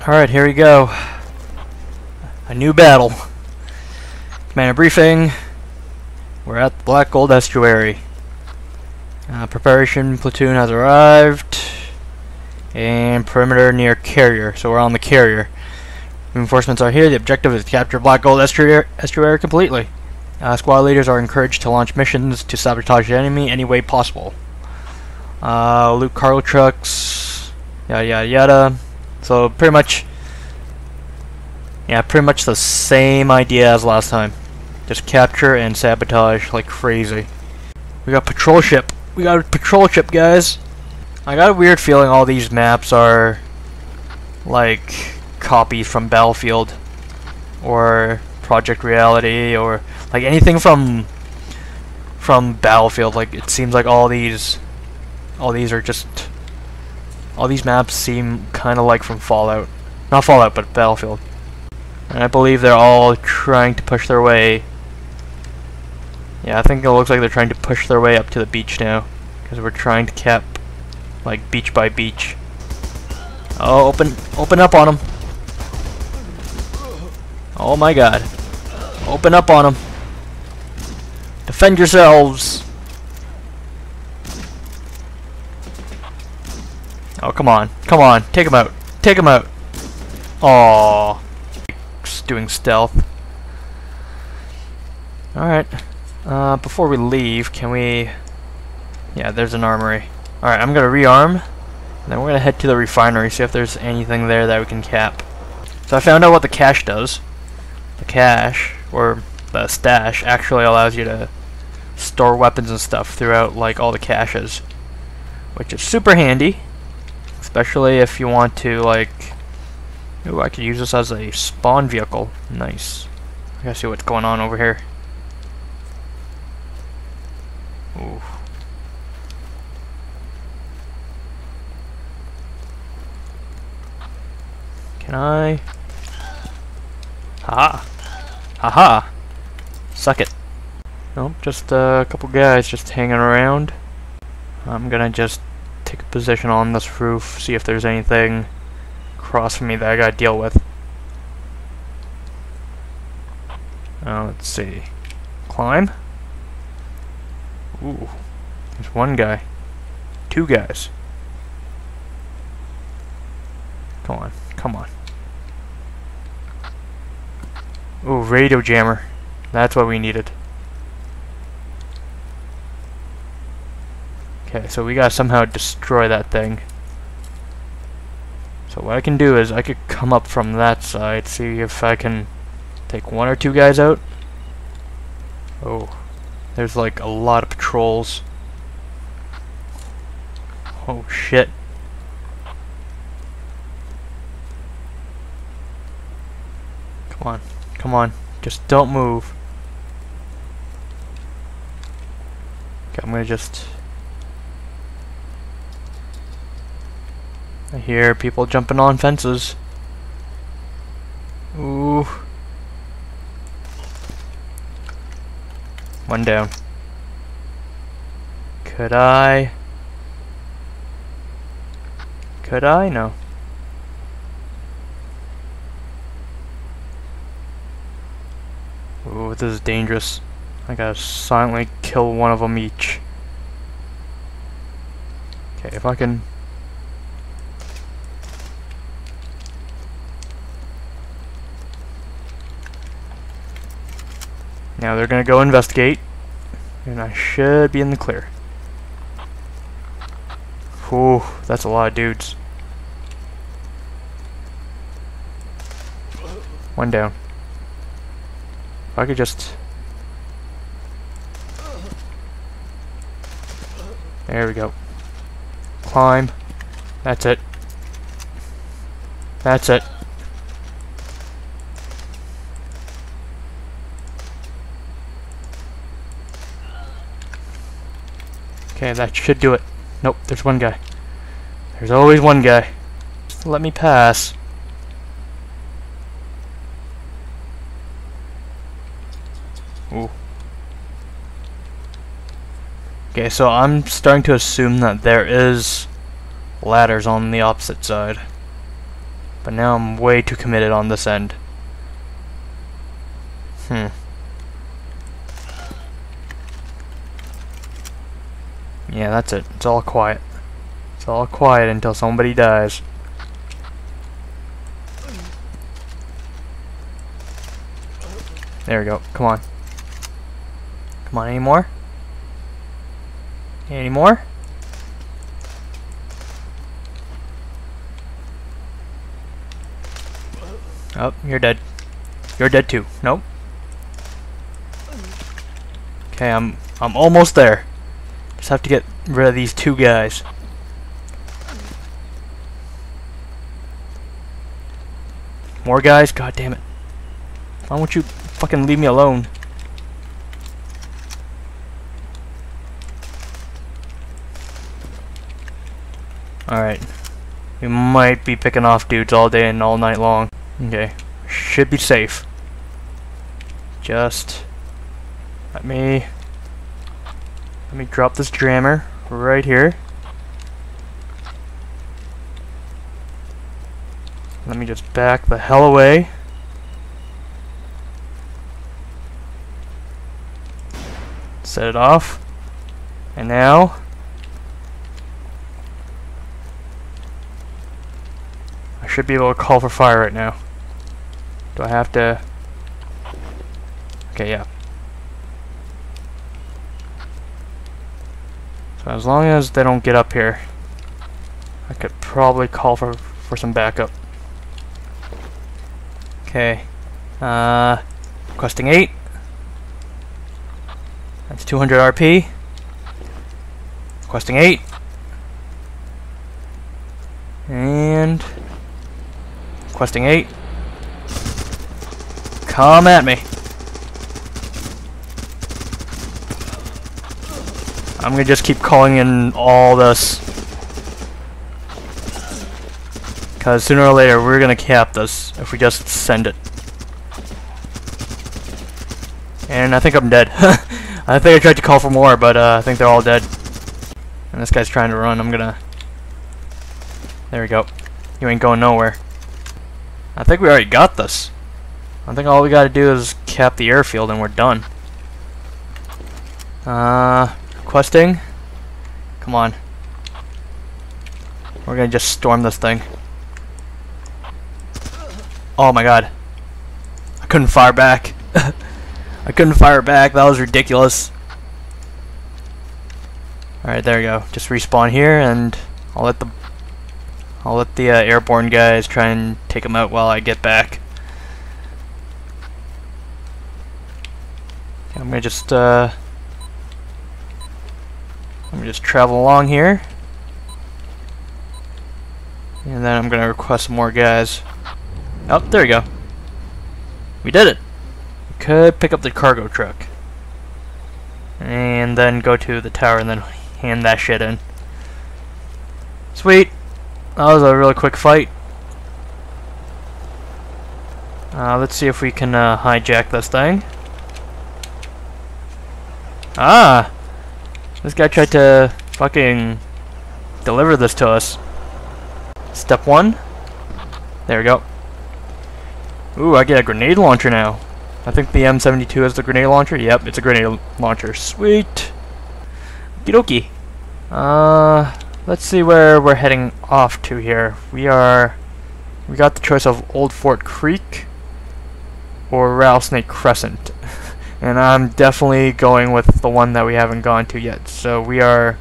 Alright, here we go. A new battle. Commander briefing. We're at the Black Gold Estuary. Uh, preparation platoon has arrived. And perimeter near carrier. So we're on the carrier. Reinforcements are here. The objective is to capture Black Gold Estuary, estuary completely. Uh, squad leaders are encouraged to launch missions to sabotage the enemy any way possible. Uh, loot cargo trucks. Yada yada yada. So pretty much, yeah, pretty much the same idea as last time. Just capture and sabotage like crazy. We got patrol ship. We got a patrol ship, guys. I got a weird feeling all these maps are like copies from Battlefield or Project Reality or like anything from from Battlefield. Like it seems like all these all these are just all these maps seem kind of like from Fallout. Not Fallout, but Battlefield. And I believe they're all trying to push their way. Yeah, I think it looks like they're trying to push their way up to the beach now. Because we're trying to cap, like, beach by beach. Oh, open, open up on them. Oh my god. Open up on them. Defend yourselves. Oh, come on. Come on. Take him out. Take him out. Oh, doing stealth. Alright. Uh, before we leave, can we... Yeah, there's an armory. Alright, I'm gonna rearm. And then we're gonna head to the refinery, see if there's anything there that we can cap. So I found out what the cache does. The cache, or the stash, actually allows you to store weapons and stuff throughout, like, all the caches. Which is super handy. Especially if you want to, like... Ooh, I could use this as a spawn vehicle. Nice. I gotta see what's going on over here. Ooh. Can I... Ha! Haha! Suck it. Nope, just uh, a couple guys just hanging around. I'm gonna just take a position on this roof, see if there's anything across from me that I gotta deal with. Uh, let's see. Climb? Ooh. There's one guy. Two guys. Come on. Come on. Ooh, radio jammer. That's what we needed. Okay, so we gotta somehow destroy that thing. So what I can do is I could come up from that side, see if I can take one or two guys out. Oh, there's like a lot of patrols. Oh shit. Come on, come on, just don't move. Okay, I'm gonna just I hear people jumping on fences. Ooh. One down. Could I? Could I? No. Ooh, this is dangerous. I gotta silently kill one of them each. Okay, if I can Now they're going to go investigate, and I should be in the clear. Whew, that's a lot of dudes. One down. If I could just... There we go. Climb. That's it. That's it. Okay, that should do it. Nope, there's one guy. There's always one guy. Just let me pass. Ooh. Okay, so I'm starting to assume that there is ladders on the opposite side. But now I'm way too committed on this end. Hmm. Yeah, that's it. It's all quiet. It's all quiet until somebody dies. There we go. Come on. Come on, any more? Any more? Oh, you're dead. You're dead too. Nope. Okay, I'm I'm almost there. Just have to get rid of these two guys. More guys? God damn it. Why won't you fucking leave me alone? Alright. We might be picking off dudes all day and all night long. Okay. Should be safe. Just... Let me... Let me drop this jammer right here. Let me just back the hell away. Set it off. And now... I should be able to call for fire right now. Do I have to... Okay, yeah. As long as they don't get up here, I could probably call for, for some backup. Okay. Uh, requesting 8. That's 200 RP. Requesting 8. And... Requesting 8. Come at me. I'm gonna just keep calling in all this. Because sooner or later, we're to cap this if we just send it. And I think I'm dead. I think I tried to call for more, but uh, I think they're all dead. And this guy's trying to run. I'm gonna... There we go. You ain't going nowhere. I think we already got this. I think all we gotta do is cap the airfield and we're done. Uh, questing? Come on. We're gonna just storm this thing. Oh my god. I couldn't fire back. I couldn't fire back. That was ridiculous. Alright, there we go. Just respawn here and I'll let the I'll let the uh, airborne guys try and take them out while I get back. I'm gonna just uh I'm gonna just travel along here. And then I'm gonna request some more guys. Oh, there we go. We did it. We could pick up the cargo truck. And then go to the tower and then hand that shit in. Sweet. That was a really quick fight. Uh, let's see if we can uh, hijack this thing. Ah! This guy tried to fucking deliver this to us. Step one. There we go. Ooh, I get a grenade launcher now. I think the M72 is the grenade launcher. Yep, it's a grenade launcher. Sweet. Okie Uh, let's see where we're heading off to here. We are... We got the choice of Old Fort Creek or Rattlesnake Crescent. And I'm definitely going with the one that we haven't gone to yet. So we are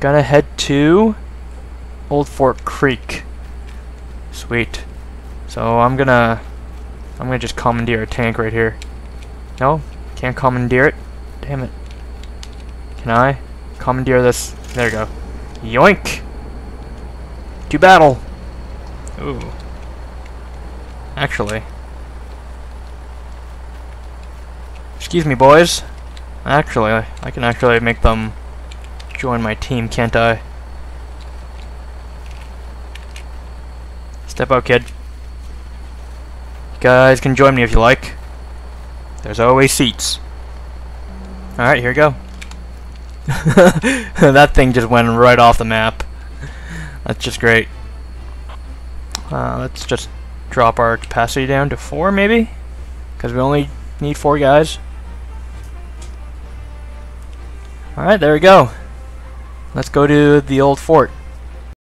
gonna head to Old Fort Creek. Sweet. So I'm gonna I'm gonna just commandeer a tank right here. No? Can't commandeer it? Damn it. Can I? Commandeer this. There we go. Yoink! To battle! Ooh. Actually. Excuse me, boys. Actually, I can actually make them join my team, can't I? Step out, kid guys can join me if you like. There's always seats. Alright, here we go. that thing just went right off the map. That's just great. Uh, let's just drop our capacity down to four, maybe? Because we only need four guys. Alright, there we go. Let's go to the old fort.